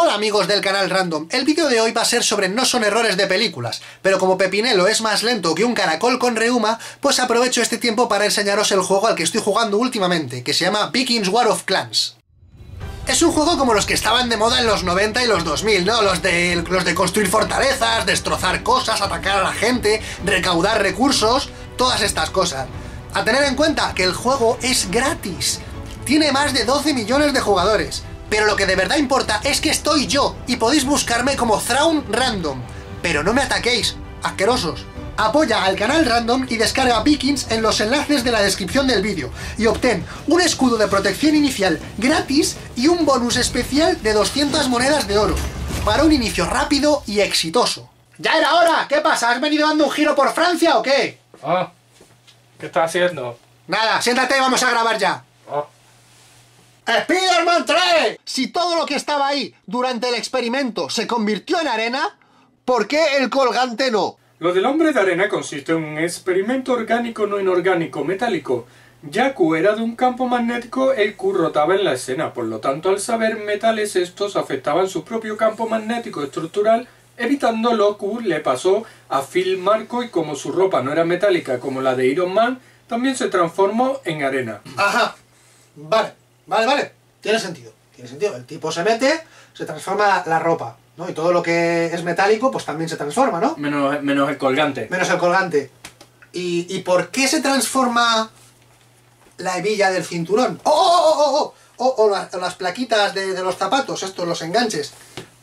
Hola amigos del canal Random, el vídeo de hoy va a ser sobre no son errores de películas, pero como Pepinelo es más lento que un caracol con reuma, pues aprovecho este tiempo para enseñaros el juego al que estoy jugando últimamente, que se llama Vikings War of Clans. Es un juego como los que estaban de moda en los 90 y los 2000, ¿no? Los de, los de construir fortalezas, destrozar cosas, atacar a la gente, recaudar recursos, todas estas cosas. A tener en cuenta que el juego es gratis. Tiene más de 12 millones de jugadores. Pero lo que de verdad importa es que estoy yo y podéis buscarme como Thrawn Random. Pero no me ataquéis, asquerosos. Apoya al canal Random y descarga Vikings en los enlaces de la descripción del vídeo y obtén un escudo de protección inicial gratis y un bonus especial de 200 monedas de oro para un inicio rápido y exitoso. ¡Ya era hora! ¿Qué pasa? ¿Has venido dando un giro por Francia o qué? Ah, ¿qué estás haciendo? Nada, siéntate y vamos a grabar ya. Ah, ¡Spider-Man 3! Si todo lo que estaba ahí durante el experimento se convirtió en arena, ¿por qué el colgante no? Lo del hombre de arena consiste en un experimento orgánico no inorgánico metálico. Ya Q era de un campo magnético, el Q rotaba en la escena, por lo tanto al saber metales estos afectaban su propio campo magnético estructural, evitando lo Q le pasó a Phil Marco y como su ropa no era metálica como la de Iron Man, también se transformó en arena. Ajá. Vale, vale, vale. Tiene sentido. Tiene sentido. El tipo se mete, se transforma la ropa, ¿no? Y todo lo que es metálico, pues también se transforma, ¿no? Menos, menos el colgante. Menos el colgante. ¿Y, y por qué se transforma la hebilla del cinturón? ¡Oh, oh, oh, oh! oh! O, o la- o las plaquitas de, de los zapatos, estos, los enganches.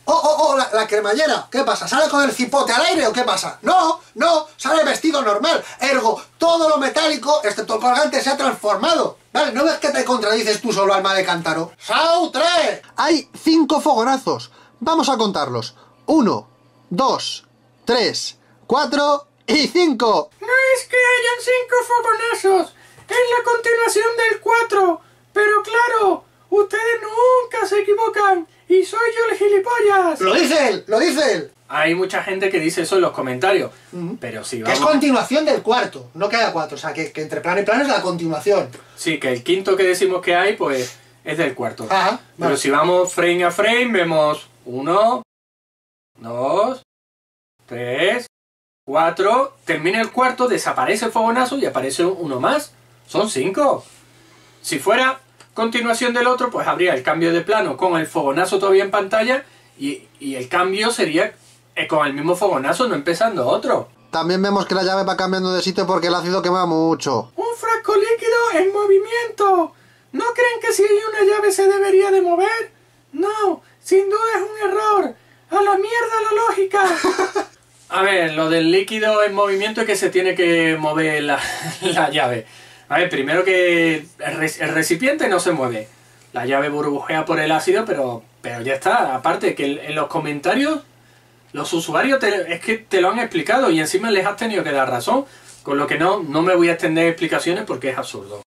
¡Oh, oh, oh! La, la cremallera. ¿Qué pasa? ¿Sale con el cipote al aire o qué pasa? No, no, sale vestido normal. Ergo, todo lo metálico, excepto el colgante, se ha transformado. Vale, ¿no ves que te contradices tú solo, alma de cántaro? ¡Sau 3! Hay cinco fogonazos. Vamos a contarlos. Uno, dos, tres, cuatro y cinco. No es que hayan cinco fogonazos, es la continuación del 4. Pero claro, ustedes nunca se equivocan y soy yo el gilipollas. Lo dice él, lo dice él. Hay mucha gente que dice eso en los comentarios, pero sí, Que es vamos. continuación del cuarto, no que haya cuatro. O sea, que, que entre plano y plano es la continuación. Sí, que el quinto que decimos que hay, pues es del cuarto. Ajá, Pero vale. si vamos frame a frame, vemos uno, dos, tres, cuatro. Termina el cuarto, desaparece el fogonazo y aparece uno más. Son cinco. Si fuera continuación del otro, pues habría el cambio de plano con el fogonazo todavía en pantalla y, y el cambio sería eh, con el mismo fogonazo, no empezando otro. También vemos que la llave va cambiando de sitio porque el ácido quema mucho. Un frasco líquido en movimiento. ¿No creen que si hay una llave se debería de mover? No, sin duda es un error. A la mierda la lógica. A ver, lo del líquido en movimiento es que se tiene que mover la, la llave. A ver, primero que el, re- el recipiente no se mueve. La llave burbujea por el ácido, pero, pero ya está. Aparte que en- los comentarios los usuarios te- es que te lo han explicado y encima les has tenido que dar razón. Con lo que no, no me voy a extender en explicaciones porque es absurdo.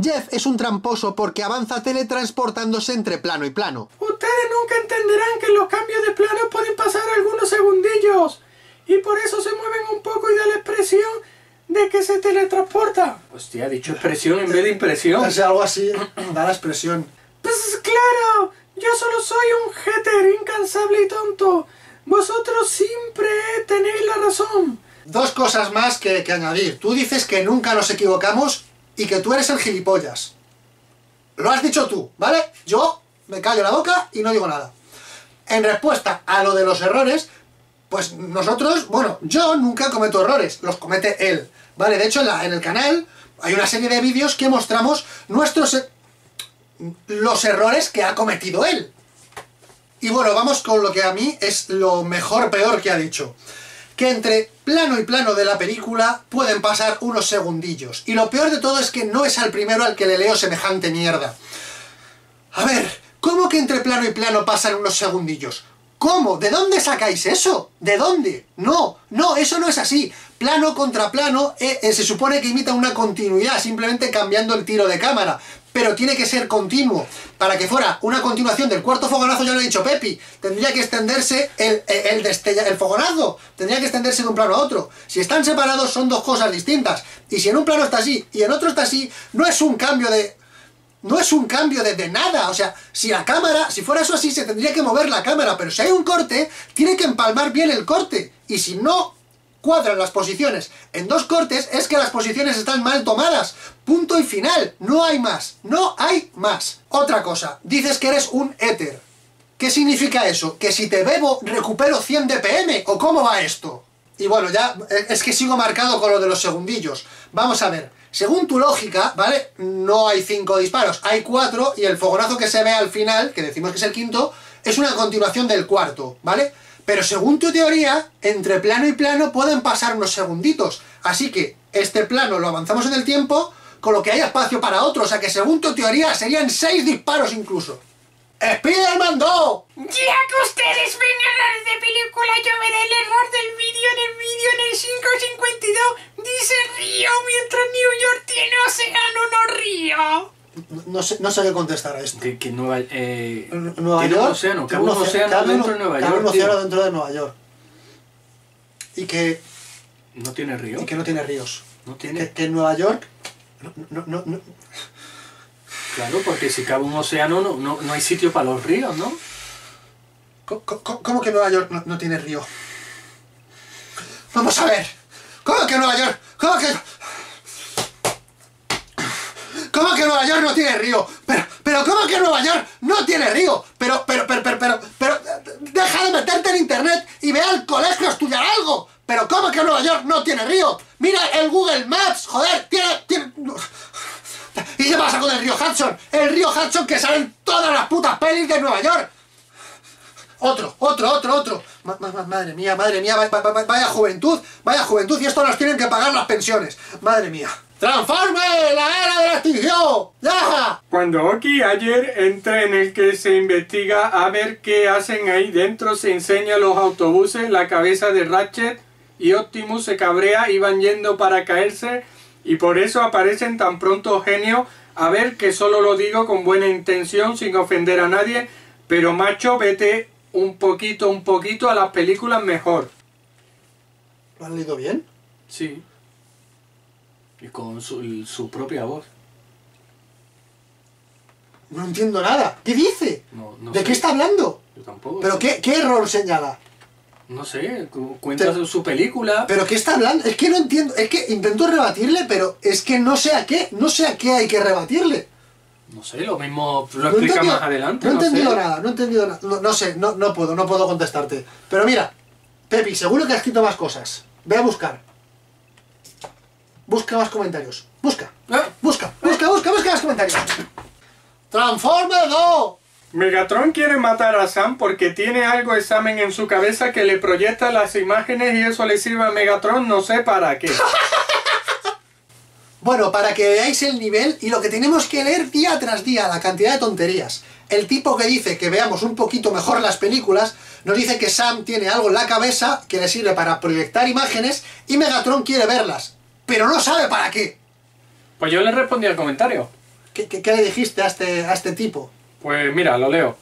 Jeff es un tramposo porque avanza teletransportándose entre plano y plano. Ustedes nunca entenderán que los cambios de plano pueden pasar algunos segundillos. Y por eso se mueven un poco y da la expresión de que se teletransporta. Hostia, ha dicho expresión en vez de impresión. algo así, da la expresión. Pues claro, yo solo soy un hater incansable y tonto. Vosotros siempre tenéis la razón. Dos cosas más que, que añadir. Tú dices que nunca nos equivocamos y que tú eres el gilipollas. Lo has dicho tú, ¿vale? Yo me callo la boca y no digo nada. En respuesta a lo de los errores, pues nosotros, bueno, yo nunca cometo errores, los comete él, ¿vale? De hecho, en, la- en el canal hay una serie de vídeos que mostramos nuestros... e- los errores que ha cometido él. Y bueno, vamos con lo que a mí es lo mejor peor que ha dicho. Que entre plano y plano de la película pueden pasar unos segundillos. Y lo peor de todo es que no es al primero al que le leo semejante mierda. A ver, ¿cómo que entre plano y plano pasan unos segundillos? ¿Cómo? ¿De dónde sacáis eso? ¿De dónde? No, no, eso no es así. Plano contra plano eh, eh, se supone que imita una continuidad, simplemente cambiando el tiro de cámara. Pero tiene que ser continuo. Para que fuera una continuación del cuarto fogonazo, ya lo he dicho Pepi, tendría que extenderse el, el, el fogonazo, tendría que extenderse de un plano a otro. Si están separados son dos cosas distintas. Y si en un plano está así y en otro está así, no es un cambio de... No es un cambio de, de nada, o sea, si la cámara, si fuera eso así, se tendría que mover la cámara, pero si hay un corte, tiene que empalmar bien el corte. Y si no cuadran las posiciones en dos cortes es que las posiciones están mal tomadas. Punto y final. No hay más. No hay más. Otra cosa. Dices que eres un éter. ¿Qué significa eso? ¿Que si te bebo recupero 100 dpm? ¿O cómo va esto? Y bueno, ya es que sigo marcado con lo de los segundillos. Vamos a ver. Según tu lógica, ¿vale? No hay cinco disparos, hay cuatro y el fogonazo que se ve al final, que decimos que es el quinto, es una continuación del cuarto, ¿vale? Pero según tu teoría, entre plano y plano pueden pasar unos segunditos. Así que este plano lo avanzamos en el tiempo, con lo que hay espacio para otro. O sea que según tu teoría serían seis disparos incluso. ¡Spiderman 2! Ya que ustedes ven errores de película, yo veré el error del vídeo en el vídeo en el 552. Dice río mientras New York tiene. No sé, no sé qué contestar a esto. Que, que Nueva, eh, Nueva York. un océano, que un océano dentro de Nueva York. un tío. océano dentro de Nueva York. Y que, No tiene río. y que no tiene ríos. No Que, tiene. que en Nueva York. No, no, no, no- Claro, porque si cabe un océano no, no, no hay sitio para los ríos, ¿no? ¿Cómo, cómo- cómo que Nueva York no, no tiene río? Vamos a ver. ¿Cómo que Nueva York? ¿Cómo que.? ¿Cómo que Nueva York no tiene río? Pero, pero ¿cómo que Nueva York no tiene río? Pero, pero, pero, pero, pero, pero, deja de meterte en internet y ve al colegio a estudiar algo. Pero ¿cómo que Nueva York no tiene río? Mira el Google Maps, joder, tiene, tiene... ¿Y qué pasa con el río Hudson? El río Hudson que sale en todas las putas pelis de Nueva York. Otro, otro, otro, otro. Ma- ma- ma- madre mía, madre mía, va- va- va- vaya juventud, vaya juventud, y esto nos tienen que pagar las pensiones. Madre mía. ¡Transforme! ¡La era de la extinción! ¡Ya! Cuando Oki ayer entra en el que se investiga a ver qué hacen ahí dentro, se enseña los autobuses, la cabeza de Ratchet y Optimus se cabrea y van yendo para caerse y por eso aparecen tan pronto genios. A ver que solo lo digo con buena intención, sin ofender a nadie, pero macho, vete un poquito, un poquito a las películas mejor. ¿Lo han leído bien? Sí. Y con su, su propia voz. No entiendo nada. ¿Qué dice? No, no ¿De sé. qué está hablando? Yo tampoco. ¿Pero qué, qué error señala? No sé, cu- cuenta Te- su película. ¿Pero qué está hablando? Es que no entiendo. Es que intento rebatirle, pero es que no sé a qué. No sé a qué hay que rebatirle. No sé, lo mismo lo explica más adelante. No he entendido sé. nada, no he entendido nada. No, no sé, no, no puedo, no puedo contestarte. Pero mira, Pepi, seguro que has escrito más cosas. Ve a buscar. Busca más comentarios. Busca. Ah, Busca, busca, busca, busca más comentarios. ¡Transforme 2! Megatron quiere matar a Sam porque tiene algo examen en su cabeza que le proyecta las imágenes y eso le sirve a Megatron no sé para qué. Bueno, para que veáis el nivel y lo que tenemos que leer día tras día, la cantidad de tonterías. El tipo que dice que veamos un poquito mejor las películas, nos dice que Sam tiene algo en la cabeza que le sirve para proyectar imágenes y Megatron quiere verlas, pero no sabe para qué. Pues yo le respondí al comentario. ¿Qué, qué- qué le dijiste a este, a este tipo? Pues mira, lo leo.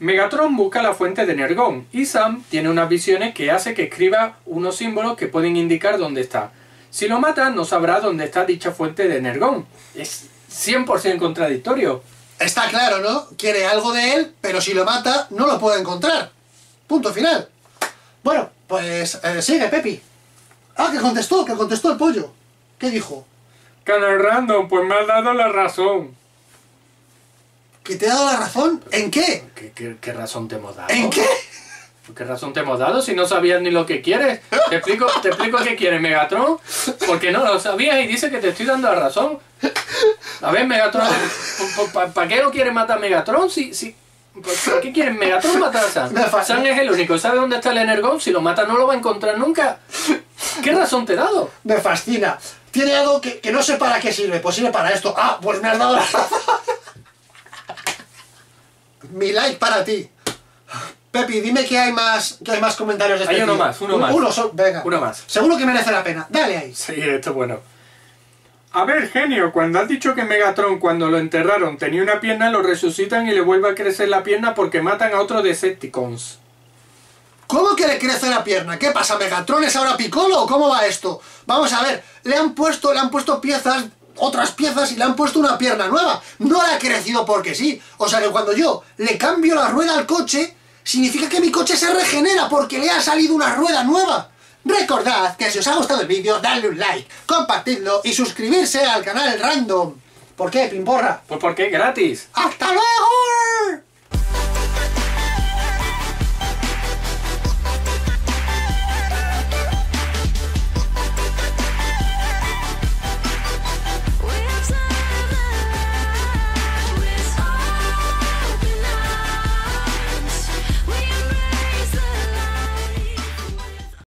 Megatron busca la fuente de Nergón y Sam tiene unas visiones que hace que escriba unos símbolos que pueden indicar dónde está. Si lo mata, no sabrá dónde está dicha fuente de Nergón. Es 100% contradictorio. Está claro, ¿no? Quiere algo de él, pero si lo mata, no lo puede encontrar. Punto final. Bueno, pues eh, sigue, Pepi. Ah, que contestó, que contestó el pollo. ¿Qué dijo? Canal Random, pues me has dado la razón. ¿Que te ha dado la razón? ¿En qué? ¿qué, qué, qué razón te hemos dado? ¿En qué? ¿Qué razón te hemos dado si no sabías ni lo que quieres? ¿Te explico, te explico qué quieres, Megatron? Porque no lo sabías y dice que te estoy dando la razón. A ver, Megatron, ¿para qué no quieres matar Megatron? Si, si, ¿Para qué quieres Megatron matar a Sam? Sam es el único, ¿sabe dónde está el Energon? Si lo mata no lo va a encontrar nunca. ¿Qué razón te he dado? Me fascina. Tiene algo que, que no sé para qué sirve. Pues sirve para esto. Ah, pues me has dado la razón. Mi like para ti. Pepi, dime que hay más, que hay más comentarios de este Hay uno tío. más, uno Un- más. Uno solo, venga. Uno más. Seguro que merece la pena. Dale ahí. Sí, esto es bueno. A ver, genio, cuando has dicho que Megatron cuando lo enterraron tenía una pierna, lo resucitan y le vuelve a crecer la pierna porque matan a otros Decepticons. ¿Cómo que le crece la pierna? ¿Qué pasa? ¿Megatron es ahora Piccolo o cómo va esto? Vamos a ver, le han puesto, le han puesto piezas, otras piezas y le han puesto una pierna nueva. No le ha crecido porque sí. O sea que cuando yo le cambio la rueda al coche, significa que mi coche se regenera porque le ha salido una rueda nueva. Recordad que si os ha gustado el vídeo, dadle un like, compartidlo y suscribirse al canal Random. ¿Por qué, Pimporra? Pues porque es gratis. ¡Hasta luego!